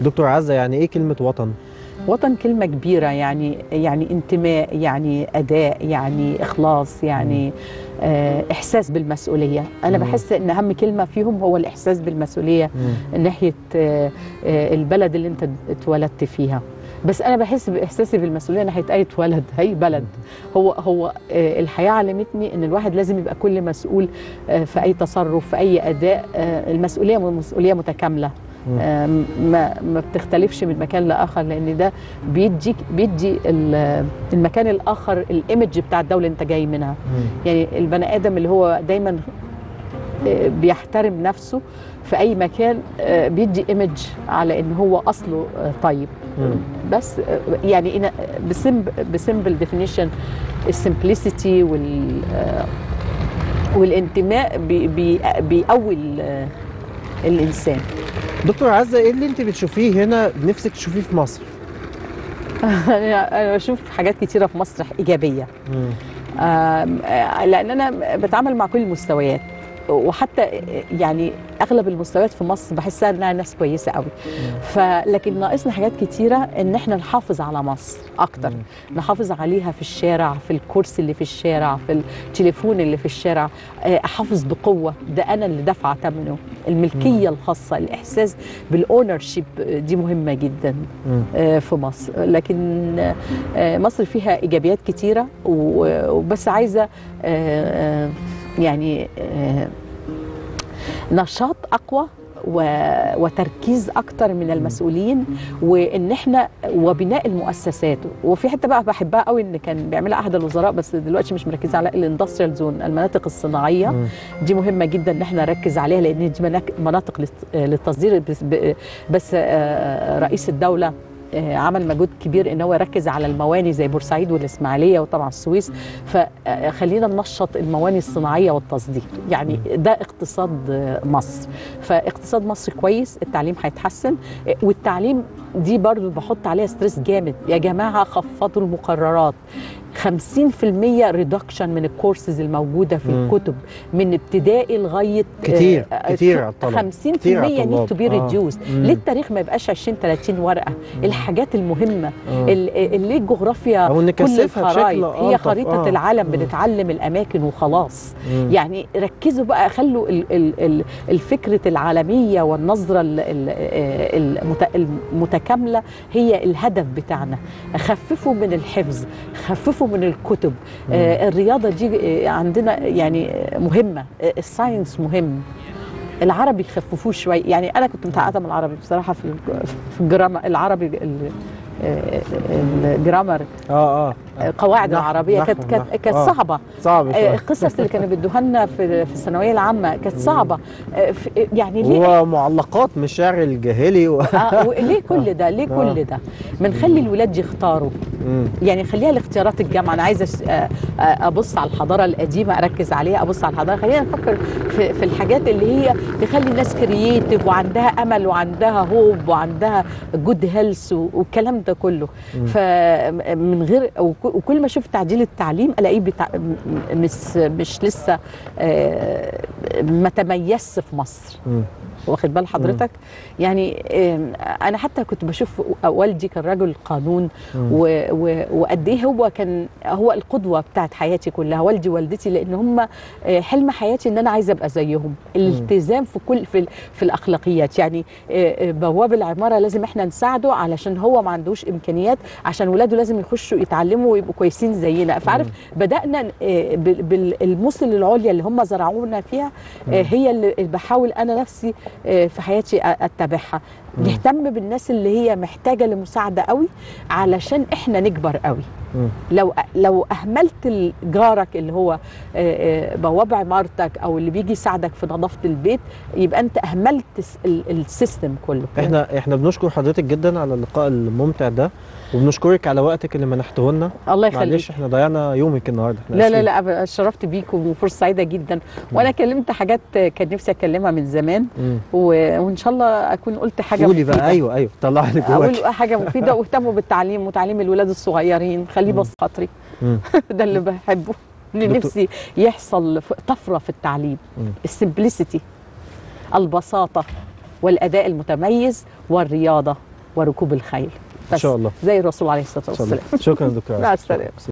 دكتور عزة يعني إيه كلمة وطن؟ وطن كلمة كبيرة يعني يعني انتماء يعني أداء يعني إخلاص يعني آه إحساس بالمسؤولية. أنا مم. بحس إن أهم كلمة فيهم هو الإحساس بالمسؤولية مم. ناحية آه آه البلد اللي أنت اتولدت فيها. بس أنا بحس بإحساسي بالمسؤولية ناحية أي ولد أي بلد. هو هو آه الحياة علمتني إن الواحد لازم يبقى كل مسؤول آه في أي تصرف في أي أداء. آه المسؤولية مسؤولية متكاملة. ما ما بتختلفش من مكان لآخر لأن ده بيدي ال- المكان الآخر ال image بتاع الدولة اللي أنت جاي منها. يعني البني آدم اللي هو دايما آه، بيحترم نفسه في أي مكان آه، بيدي image على إن هو أصله آه، طيب. بس آه، يعني ب simp ب simple definition ال simplicity وال آه، والانتماء بي بي بيقوي ال- الإنسان. دكتور عزة إيه اللي أنت بتشوفيه هنا نفسك تشوفيه في مصر؟ أنا بشوف حاجات كتيرة في مصر إيجابية. آه، لأن أنا بتعامل مع كل المستويات. وحتى يعني أغلب المستويات في مصر بحسها إنها ناس كويسة قوي. فلكن ناقصنا حاجات كتيرة إن إحنا نحافظ على مصر أكتر. نحافظ عليها في الشارع في الكرسي اللي في الشارع في التليفون اللي في الشارع. آه، أحافظ بقوة. ده أنا اللي دافعة ثمنه الملكية الخاصة الإحساس بالاونر شيب دي مهمة جدا. آه، في مصر. لكن آه، مصر فيها إيجابيات كتيرة وبس عايزة يعني آه، نشاط أقوى و- وتركيز أكتر من المسؤولين وإن إحنا وبناء المؤسسات وفي حتة بقى بحبها قوي إن كان بيعملها أحد الوزراء بس دلوقتي مش مركزه على ال industrial zone المناطق الصناعية. دي مهمة جدا إن إحنا نركز عليها لأن دي مناطق للت- للتصدير بس, آه، رئيس الدولة عمل مجهود كبير إن هو يركز على المواني زي بورسعيد والإسماعيلية وطبعا السويس. فخلينا ننشط المواني الصناعية والتصدير يعني ده اقتصاد آه، مصر. فاقتصاد مصر كويس التعليم هيتحسن. آه، والتعليم دي برضو بحط عليها stress جامد. يا جماعة خفضوا المقررات. 50% reduction من الكورسز الموجودة في مم. الكتب من ابتدائي لغاية كتير آه، كتير على الطلبة 50% كتير على need. to be آه. reduced مم. ليه التاريخ ما يبقاش 20 30 ورقة الحاجات المهمة آه. ال- اللي الجغرافيا كل الخرائط بشكل هي. خريطة آه. العالم مم. بنتعلم الأماكن وخلاص مم. يعني ركزوا بقى خلوا ال- ال- ال- الفكرة العالمية والنظرة ال- ال- المت- المتكاملة هي الهدف بتاعنا خففوا من الحفظ خففوا من الكتب. آه، الرياضة دي آه، عندنا يعني آه، مهمة. الساينس مهم. العربي خففوه شوية يعني أنا كنت متعقده من العربي بصراحة في في الجرامر العربي ال- الجرامر آه آه. قواعد نحو- العربية كانت كانت آه. صعبة. صعب آه، شوية القصص اللي كانوا بيدوها لنا في في الثانوية العامة كانت صعبة. آه، يعني ليه؟ هو معلقات من الشعر الجاهلي و... آه ليه كل ده؟ ليه آه. كل ده بنخلي الولاد يختاروا. مم. يعني خليها لاختيارات الجامعة. أنا عايزة آه، آه، أبص على الحضارة القديمة أركز عليها أبص على الحضارة. خلينا نفكر في, في الحاجات اللي هي تخلي الناس creative وعندها أمل وعندها hope وعندها good health والكلام ده كله مم. فمن غير وك- وكل ما أشوف تعديل التعليم الاقيه بتاع مش مش لسه آه، ما تميزش في مصر. واخد بال حضرتك؟ يعني أنا حتى كنت بشوف والدي كان رجل قانون وقد إيه هو كان هو القدوة بتاعت حياتي كلها والدي ووالدتي لأن هم آه، حلم حياتي إن أنا عايزة أبقى زيهم. الالتزام في كل في, في الأخلاقيات. يعني آه، آه، بواب العمارة لازم إحنا نساعده علشان هو ما عندوش إمكانيات عشان ولاده لازم يخشوا يتعلموا ويبقوا كويسين زينا. فعارف بدأنا بال- بالمثل العليا اللي هم زرعونا فيها هي اللي بحاول أنا نفسي آه، في حياتي أتبعها. نهتم بالناس اللي هي محتاجة لمساعدة قوي علشان إحنا نكبر قوي. لو لو أهملت جارك اللي هو بواب عمارتك أو اللي بيجي يساعدك في نظافة البيت يبقى أنت أهملت الس- ال- السيستم كله. إحنا إحنا بنشكر حضرتك جدا على اللقاء الممتع ده وبنشكرك على وقتك اللي منحته لنا. الله يخليك. معلش إحنا ضيعنا يومك النهارده. إحنا لا لا. لا اتشرفت بيكم وفرصة سعيدة جدا. وأنا كلمت حاجات كان نفسي اتكلمها من زمان. و- وإن شاء الله أكون قلت حاجة قولي مفيدة. بقى أيوه أيوه طلع اللي أقول جواك حاجة مفيدة واهتموا بالتعليم وتعليم الولاد الصغيرين خليه. بس خاطري. ده اللي بحبه اللي نفسي يحصل طفرة في التعليم. السمبلسيتي البساطة والأداء المتميز والرياضة وركوب الخيل إن شاء الله زي الرسول عليه الصلاة والسلام شكرا دكتور مع عزة. السلامة.